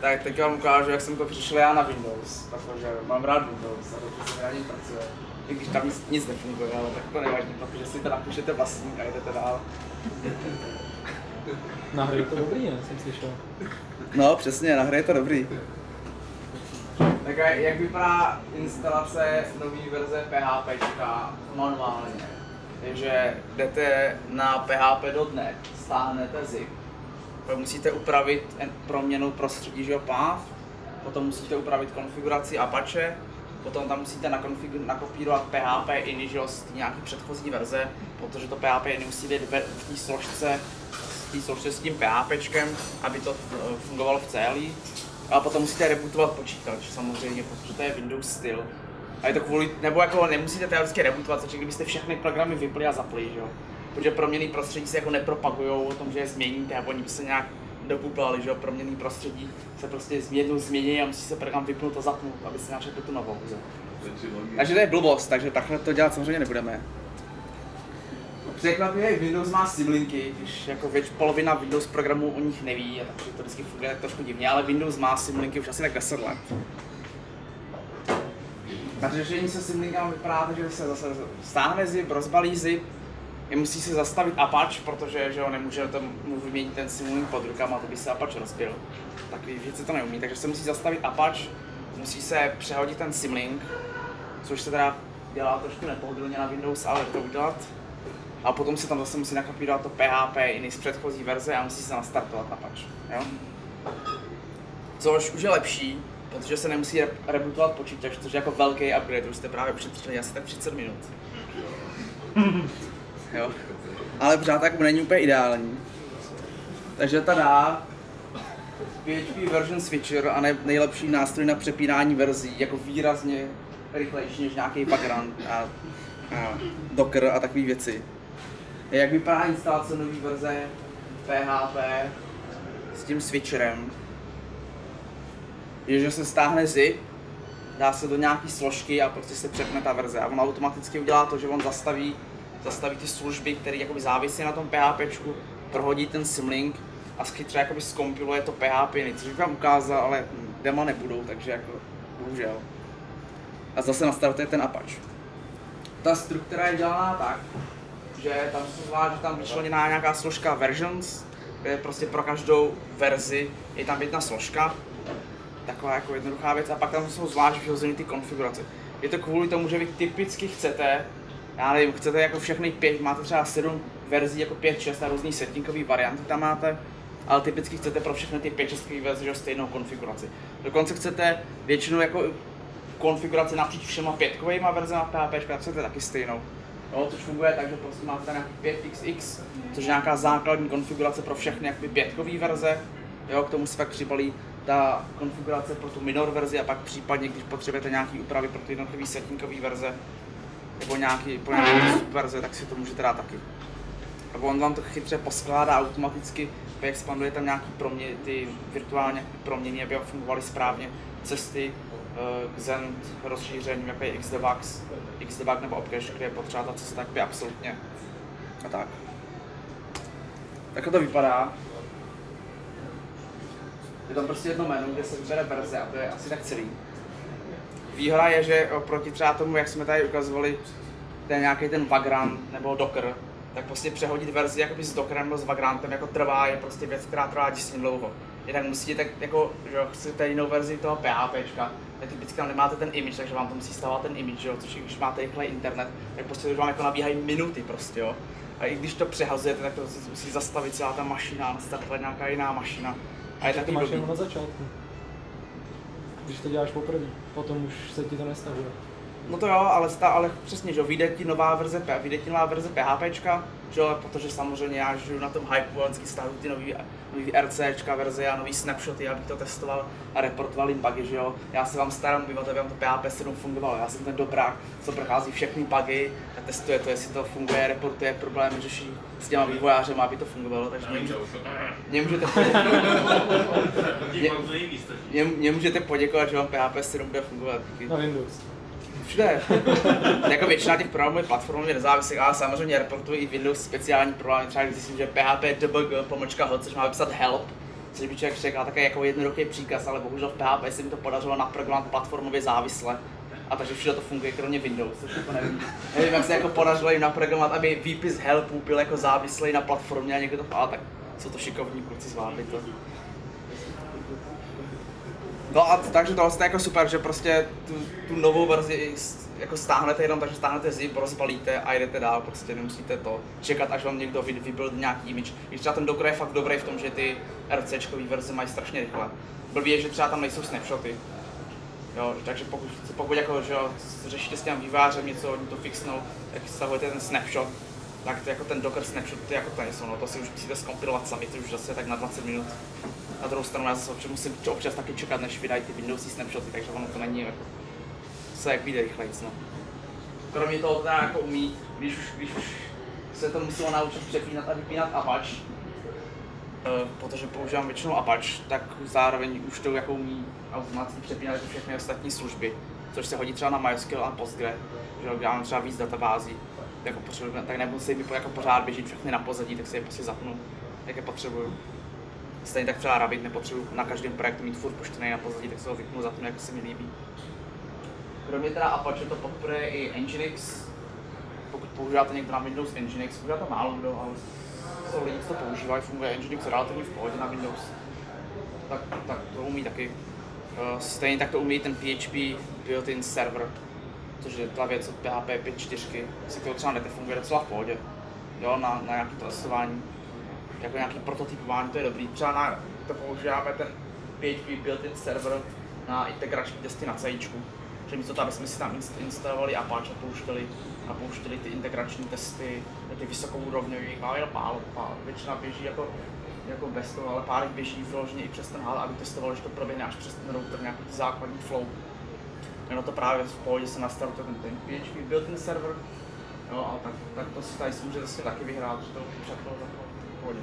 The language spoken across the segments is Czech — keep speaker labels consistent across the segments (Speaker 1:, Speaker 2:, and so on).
Speaker 1: Tak teď vám ukážu, jak jsem to přišel já na Windows, protože mám rád Windows a dobře se něm pracuje. I když tam nic, nic nefunguje, ale tak to nevadí, protože si to napíšete vlastní a jdete dál.
Speaker 2: Na hry je to dobrý, ne? Jsem slyšel.
Speaker 1: No přesně, na hře je to dobrý. Tak a jak vypadá instalace nové verze PHP manuálně? Je, že jdete na php.net, stáhnete zip, musíte upravit proměnu prostředí, že jo, path, potom musíte upravit konfiguraci Apache, potom tam musíte nakopírovat PHP ini, že jo, z té nějaký předchozí verze, protože to PHP ini musí být v té složce, složce s tím PHPčkem, aby to eh, fungovalo v CLI. A potom musíte rebootovat počítač samozřejmě, protože to je Windows styl. A je to kvůli, nebo jako nemusíte teoreticky rebootovat, takže kdybyste všechny programy vypli a zapli, že jo. Protože proměný prostředí se jako nepropagují o tom, že je změníte, a oni by se nějak dopuplali, že jo, proměný prostředí se prostě změnu změní a musí se program vypnout a zapnout, aby se načetl tu novou. Že? Takže to je blbost, takže takhle to dělat samozřejmě nebudeme. Překvapivě Windows má symlinky, když jako věč, polovina Windows programů o nich neví, a takže to vždycky funguje tak trošku divně, ale Windows má symlinky už asi tak 10 let. Na řešení se symlinkama vypadá, že se zase stáhne zip, rozbalí zip, je musí se zastavit Apache, protože že ho nemůže tam mu vyměnit ten symlink pod rukama, to by se Apache rozbil. Takový věci to neumí, takže se musí zastavit Apache, musí se přehodit ten symlink, což se teda dělá trošku nepohodlně na Windows, ale to udělat. A potom se tam zase musí nakopírovat to PHP i z předchozí verze a musí se nastartovat Apache. Jo? Což už je lepší, protože se nemusí re- rebootovat počítač, což je jako velký upgrade, už jste právě ušetřili asi tak 30 minut. jo. Ale pořád tak není úplně ideální. Takže tada, PHP version switcher a ne, nejlepší nástroj na přepínání verzí, jako výrazně rychlejší než nějaký background a, a Docker a takové věci. Jak vypadá instalace nové verze PHP s tím switcherem? Je, že se stáhne zip, dá se do nějaký složky a prostě se přepne ta verze a on automaticky udělá to, že on zastaví, zastaví ty služby, které jakoby závisí na tom PHPčku, prohodí ten symlink a chytře jakoby zkompiluje to PHP, což bych vám ukázal, ale dema nebudou, takže jako bohužel. A zase nastartuje ten Apache. Ta struktura je dělaná tak, že tam se zvlášť, že tam vyčleněná nějaká složka versions, kde prostě pro každou verzi je tam jedna složka, taková jako jednoduchá věc, a pak tam jsou zvlášť vyhozeny ty konfigurace. Je to kvůli tomu, že vy typicky chcete, já nevím, chcete jako všechny pět, máte třeba sedm verzí, jako pět, šest a různý settingové varianty tam máte, ale typicky chcete pro všechny ty pět, šestkové verze že stejnou konfiguraci. Dokonce chcete většinou jako konfiguraci napříč všema pětkovými verzemi PHP, chcete taky stejnou. Jo, což funguje tak, že prostě máte nějaký 5xx, což je nějaká základní konfigurace pro všechny jakoby pětkové verze. Jo, k tomu se pak přibalí ta konfigurace pro tu minor verzi a pak případně, když potřebujete nějaký úpravy pro ty jednotlivé settingové verze nebo nějaký, po nějaké verze, tak si to můžete dát taky. A on vám to chytře poskládá automaticky, expanduje tam nějaký promě, ty virtuálně proměny, aby fungovaly správně cesty eh, k Zend rozšířením, jako je Xdevax, Xdebug nebo Opcache, kde je potřeba ta cesta jakoby absolutně a tak. Takhle to vypadá. Je tam prostě jedno menu, kde se vybere verze a to je asi tak celý. Výhoda je, že oproti třeba tomu, jak jsme tady ukazovali, ten nějaký ten Vagrant nebo Docker, tak prostě přehodit verzi jakoby s Dockerem nebo s Vagrantem jako trvá, je prostě věc, která trvá děsně dlouho. Jinak musíte tak jako, že chcete jinou verzi toho PHPčka, tak typicky tam nemáte ten image, takže vám to musí stávat ten image, jo, což když máte rychlý internet, tak prostě už vám jako nabíhají minuty prostě, jo. A i když to přehazujete, tak to musí zastavit celá ta mašina, nastartovat nějaká jiná mašina. A je
Speaker 2: To
Speaker 1: taky blbý.
Speaker 2: na začátku. Když to děláš poprvé, potom už se ti to nestahuje.
Speaker 1: No to jo, ale, sta, ale přesně, že vyjde ti nová verze, vyjde ti nová verze PHPčka, že jo, protože samozřejmě já žiju na tom hypeu, a vždycky stáhnu ty nový, nový RCčka verze a nový snapshoty, abych to testoval a reportoval jim bugy, že jo. Já se vám starám obyvat, aby vám to PHP 7 fungovalo, já jsem ten dobrák, co prochází všechny bugy a testuje to, jestli to funguje, reportuje problémy, řeší s těma vývojářem, aby to fungovalo, takže mě, můžete- mě můžete
Speaker 3: takže.
Speaker 1: mě, mě můžete poděkovat, že vám PHP 7 bude fungovat. Díky.
Speaker 2: Na Windows.
Speaker 1: Všude. jako většina těch programů je platformově nezávislých, ale samozřejmě reportují i Windows speciální problémy, třeba když zjistím, že PHP debug pomlčka hod, což má vypsat help, což by člověk řekl také jako jednoduchý příkaz, ale bohužel v PHP se mi to podařilo naprogramovat platformově závisle. A takže všechno to funguje, kromě Windows, což jako nevím. Nevím, jak se jako podařilo jim naprogramovat, aby výpis helpu byl jako závislý na platformě a někdo to, ale tak jsou to šikovní kluci, zvládli to. No a takže to je jako super, že prostě tu, tu novou verzi jako stáhnete jenom, takže stáhnete zip, rozbalíte a jdete dál, prostě nemusíte to čekat, až vám někdo vybuild nějaký image. Když třeba ten Docker je fakt dobrý v tom, že ty RCčkový verze mají strašně rychle. Blbý je, že třeba tam nejsou snapshoty. Jo, takže pokud, pokud jako, že jo, řešíte s tím vývářem něco, oni to fixnou, jak stavujete ten snapshot, tak to jako ten Docker snapshot, ty jako to nejsou, no, to si už musíte zkompilovat sami, to už zase tak na 20 minut. Na druhou stranu já zase občas musím občas taky čekat, než vydají ty Windowsy snapshoty, takže ono to není jako se jak vyjde rychleji. No. Kromě toho teda jako umí, když už, když už se to muselo naučit přepínat a vypínat Apache, uh, protože používám většinou Apache, tak zároveň už to jako umí automaticky přepínat všechny ostatní služby, což se hodí třeba na MySQL a Postgre, že mám třeba víc databází, jako potřebuji, tak nebudu si jako pořád běžet všechny na pozadí, tak si je prostě zapnu, jak je potřebuju. Stejně tak třeba Rabbit nepotřebuji na každém projektu mít furt puštěný na pozadí, tak se ho vypnu, zapnu, jako se mi líbí. Kromě teda Apache to podporuje i Nginx. Pokud používáte někdo na Windows Nginx, používá to málo kdo, ale jsou lidi, co to používají, funguje Nginx relativně v pohodě na Windows. Tak, tak to umí taky. Eh, stejně tak to umí ten PHP built-in server, což je ta věc od PHP 5.4, si to třeba funguje docela v pohodě. Jo, na, na nějaké testování, jako nějaký prototypování, to je dobrý. Třeba na, to používáme ten PHP built-in server na integrační testy na C že místo toho, aby jsme si tam instalovali Apache a pouštěli, a pouštěli ty integrační testy, ty vysokoúrovňové, ale jenom málo, málo, většina běží jako, jako bez toho, ale pár běží vyloženě i přes ten HAL, aby testovali, že to proběhne až přes ten router, nějaký základní flow. Jenom to právě v pohodě se nastartuje ten, ten PHP built-in server, jo, a tak, tak to si tady si může zase taky vyhrát, že to všechno v pohodě.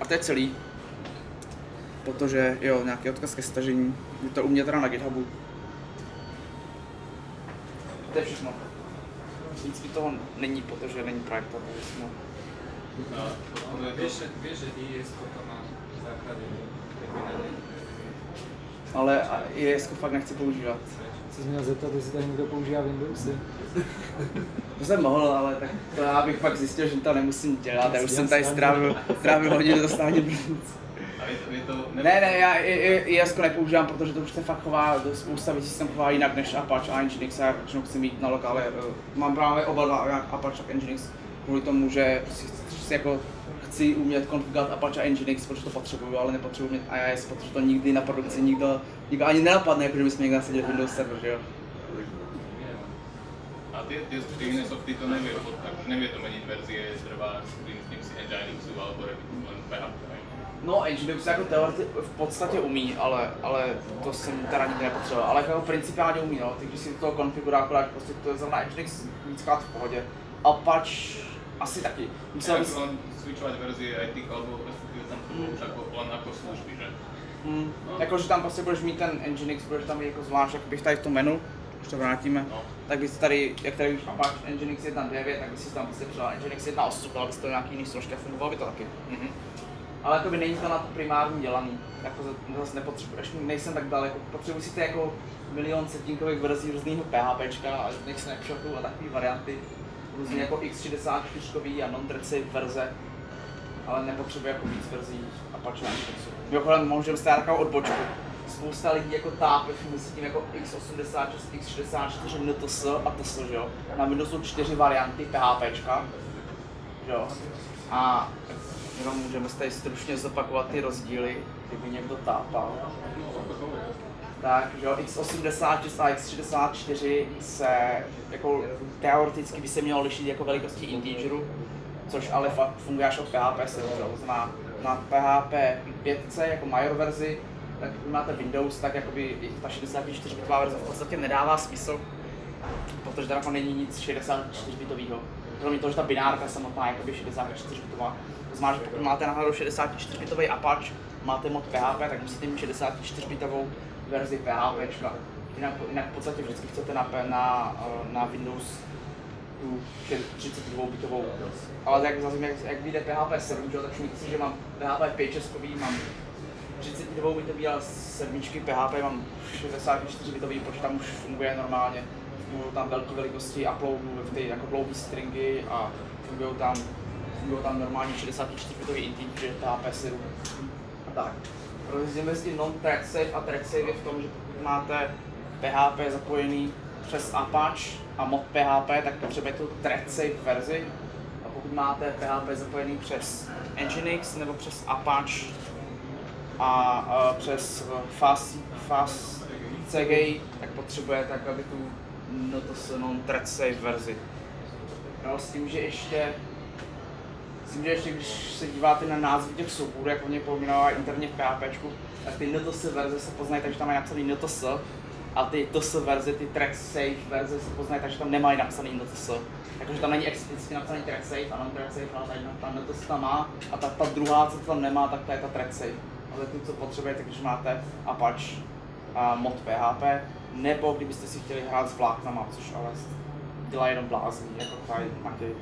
Speaker 1: A to je celý. Protože jo, nějaký odkaz ke stažení, je to u mě teda na GitHubu, to je všechno. Víc mi toho není, protože není projektor. No.
Speaker 3: Víš, že IS to má základě
Speaker 1: ale IS fakt nechci používat.
Speaker 2: Co jsi měl zeptat, jestli tady někdo používá Windowsy?
Speaker 1: To jsem mohl, ale tak to já bych pak zjistil, že to nemusím dělat. Já už jsem tady strávil, strávil hodinu dostání ne, ne, já IS nepoužívám, protože to už se fakt chová, spousta věcí se chová jinak než Apache a Nginx, já většinou chci mít na lokále, eh, mám právě oba dva, Apache a Nginx, kvůli tomu, že si, si jako chci umět konfigurovat Apache a Nginx, protože to potřebuju, ale nepotřebuji mít IIS, protože to nikdy na produkci nikdo, nikdo ani nenapadne, jako že bychom někde nasadili Windows server, že jo.
Speaker 3: A ty, ty screeny softy to nevie, tak nevie to meniť verzie třeba s si Nginxu alebo len PHP.
Speaker 1: No, Nginx jako teorety v podstatě umí, ale, ale to jsem teda nikdy nepotřeboval. Ale jako principiálně umí, no. Ty, když si toho konfigurátora, prostě to je zrovna Nginx víckrát v pohodě. Apache asi taky.
Speaker 3: Musel bys... len switchovat verzi IT, alebo respektive tam to hmm. už jako, len jako služby, že?
Speaker 1: Hmm. No. Jako, že tam prostě budeš mít ten Nginx, budeš tam mít jako zvlášť, jak bych tady v tom menu, už to vrátíme, no. tak bys tady, jak tady už Apache Nginx 1.9, tak bys si tam prostě přidal Nginx 1.8, dal bys to nějaký jiný složky a fungovalo by to taky. Mm-hmm ale jako by není to na to primární dělaný. Jako zase nepotřebuješ, nejsem tak daleko. Potřebuji si to jako milion setinkových verzí různého PHP a různých snapshotů a takové varianty. Různě jako x64 a non verze, ale nepotřebuji jako víc verzí Apache Nginxu. Mimochodem můžeme stát takovou odbočku. Spousta lidí jako tápe mezi tím jako x86, x64, NTS a TS, že jo. Na Windowsu čtyři varianty PHP, jo. A jenom můžeme tady stručně zopakovat ty rozdíly, kdyby někdo tápal. Tak, že x86 a x64 se jako teoreticky by se mělo lišit jako velikosti integeru, což ale fakt funguje až od PHP 7, to znamená na PHP 5 jako major verzi, tak když máte Windows, tak jakoby ta 64-bitová verze v podstatě nedává smysl, protože tam jako není nic 64-bitového. Kromě toho, že ta binárka samotná je 64-bitová, to znamená, že pokud máte náhodou 64-bitový Apache, máte mod PHP, tak musíte mít 64-bitovou verzi PHP. Jinak, jinak v podstatě vždycky chcete na, na, na Windows tu 32-bitovou. Ale jak, zase, jak, jak vyjde PHP 7, že, tak si, že mám PHP 5 českový, mám 32 bitový a sedmičky PHP mám 64 bitový, počítám už funguje normálně. Fungují tam velké velikosti uploadů v ty jako dlouhé stringy a fungují tam, fungují tam normálně 64 bitový integer PHP 7. A tak. Rozdíl mezi non-track save a track save je v tom, že pokud máte PHP zapojený přes Apache a mod PHP, tak potřebujete tu track save verzi. A pokud máte PHP zapojený přes Nginx nebo přes Apache a, a přes Fast, Fast CG, tak potřebujete tak, aby tu no to se non thread save verzi. No, s tím, že ještě s tím, že ještě když se díváte na názvy těch souborů, jak oni pojmenovávají interně v PHP, tak ty NTS verze se poznají, takže tam mají napsaný NTS a ty TS verze, ty track save verze se poznají, takže tam nemají napsaný NTS. Jakože tam není explicitně napsaný track save a non track save, ale tady tam NTS tam má a ta, ta druhá, co tam nemá, tak to je ta track save. Ale ty, co potřebujete, když máte Apache a mod PHP, nebo kdybyste si chtěli hrát s vláknama, což ale dělá jenom blázní, jako tady Matěj.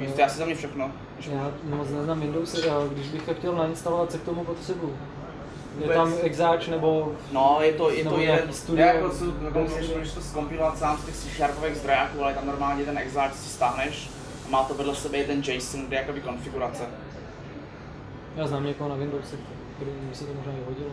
Speaker 1: Víš, to je asi za mě všechno.
Speaker 2: Já moc neznám Windowsy, ale když bych je chtěl nainstalovat, co k tomu potřebuju? Je
Speaker 1: Vůbec.
Speaker 2: tam exáč nebo...
Speaker 1: No, je to, je to je,
Speaker 2: studio.
Speaker 1: jako musíš, můžeš to zkompilovat sám z těch C-sharpových zdrojáků, ale tam normálně ten exáč si stáhneš a má to vedle sebe jeden JSON, kde je jakoby konfigurace.
Speaker 2: Já znám někoho na Windowsy, který mi se to možná i hodilo.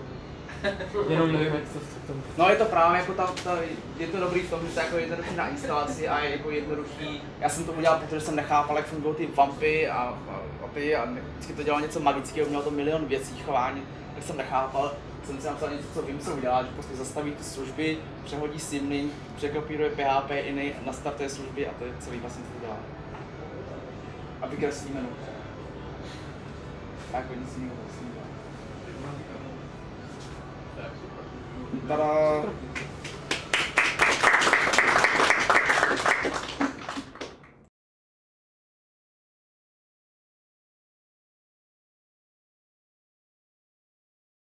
Speaker 2: Jenom nevím, jak to k tomu.
Speaker 1: No je to právě jako ta, ta, je to dobrý v tom, že to je jako jednoduchý na instalaci a je jako jednoduchý. Já jsem to udělal, protože jsem nechápal, jak fungují ty vampy a, a, a ty a vždycky to dělalo něco magického, mělo to milion věcí chování, tak jsem nechápal. Jsem si napsal něco, co vím, co udělá, že prostě zastaví ty služby, přehodí symlink, překopíruje PHP iny, nastartuje služby a to je celý vlastně, co to dělá. A vykreslí menu. Ah,
Speaker 3: buenísimo, buenísimo.
Speaker 1: Tadá.